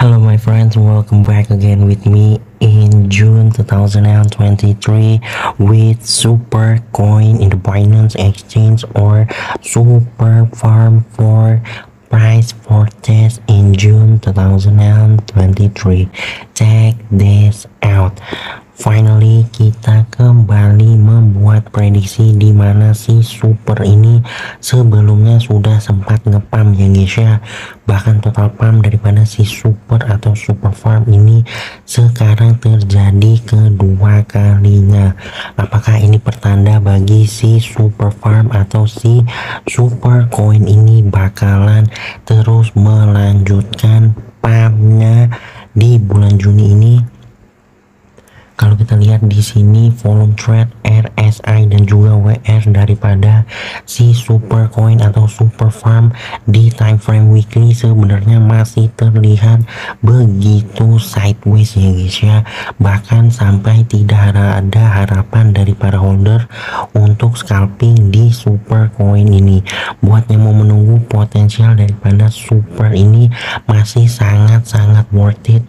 Hello my friends, welcome back again with me in June 2023 with Super Coin in the Binance Exchange or Super Farm for price forecast in June 2023. Check this out. Finally kita kembali membuat prediksi di mana si super ini sebelumnya sudah sempat ngepam ya bahkan total pam daripada si super atau super farm ini sekarang terjadi kedua kalinya. Apakah ini pertanda bagi si super farm atau si super coin ini bakalan terus melanjutkan pamnya di bulan Juni ini kita lihat di sini volume trade RSI dan juga WR daripada si super coin atau super farm di time frame weekly sebenarnya masih terlihat begitu sideways ya guys ya. Bahkan sampai tidak ada harapan dari para holder untuk scalping di super coin ini. Buat yang mau menunggu potensial daripada super ini masih sangat-sangat worth it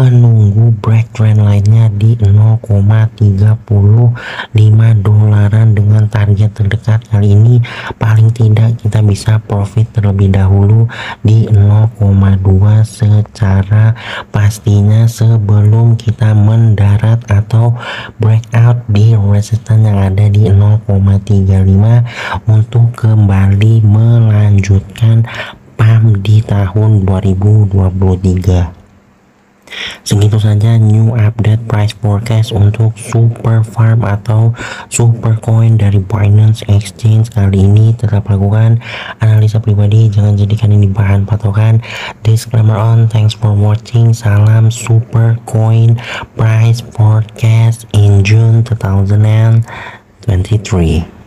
menunggu break trend lainnya di 0,35 dolaran dengan target terdekat kali ini. Paling tidak kita bisa profit terlebih dahulu di 0,2 secara pastinya sebelum kita mendarat atau breakout di resistance yang ada di 0,35 untuk kembali melanjutkan PAM di tahun 2023 Segitu saja new update price forecast untuk super farm atau super coin dari Binance Exchange. Kali ini tetap lakukan analisa pribadi jangan jadikan ini bahan patokan. Disclaimer on thanks for watching. Salam super coin price forecast in June 2023